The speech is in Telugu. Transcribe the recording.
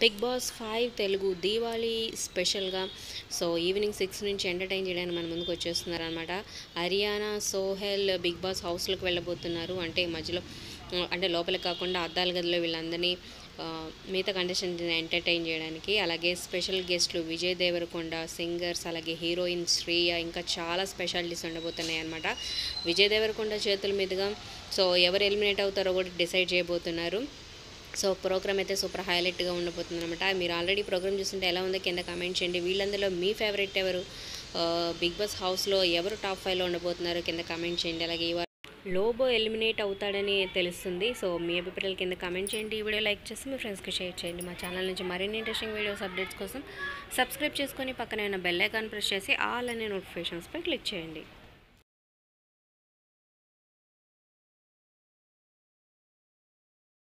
Bigg Boss five Telugu Diwali స్పెషల్గా. సో ఈవినింగ్ సిక్స్ నుంచి ఎంటర్టైన్ చేయడానికి మన ముందుకు వచ్చేస్తున్నారు అనమాట హరియానా సోహెల్ బిగ్ బాస్ హౌస్లోకి వెళ్ళబోతున్నారు. అంటే మధ్యలో అంటే లోపలికి కాకుండా అద్దాల గదిలో వీళ్ళందరినీ మిగతా కండిషన్ ఎంటర్టైన్ చేయడానికి అలాగే స్పెషల్ గెస్ట్లు విజయ్ దేవరకొండ సింగర్స్ అలాగే హీరోయిన్ శ్రేయ ఇంకా చాలా స్పెషాలిటీస్ ఉండబోతున్నాయి అనమాట విజయ్ దేవరకొండ చేతుల మీదుగా సో ఎవరు ఎలిమినేట్ అవుతారో కూడా డిసైడ్ చేయబోతున్నారు. సో ప్రోగ్రామ్ అయితే సూపర్ హైలైట్గా ఉండబోతుంది అనమాట మీరు ఆల్రెడీ ప్రోగ్రామ్ చూస్తుంటే ఎలా ఉందో కింద కామెంట్ చేయండి. వీళ్ళందరిలో మీ ఫేవరెట్ ఎవరు? బిగ్ బాస్ హౌస్లో ఎవరు టాప్ ఫైవ్లో ఉండబోతున్నారు కింద కామెంట్ చేయండి. అలాగే ఇవాళ లోబో ఎలిమినేట్ అవుతాడని తెలుస్తుంది. సో మీ అభిప్రాయాలు కింద కామెంట్ చేయండి. ఈ వీడియో లైక్ చేసి మీ ఫ్రెండ్స్కి షేర్ చేయండి. మా ఛానల్ నుంచి మరిన్ని ఇంట్రెస్టింగ్ వీడియోస్ అప్డేట్స్ కోసం సబ్స్క్రైబ్ చేసుకొని పక్కన ఉన్న బెల్ ఐకాన్ ప్రెస్ చేసి ఆల్ అనే నోటిఫికేషన్స్పై క్లిక్ చేయండి.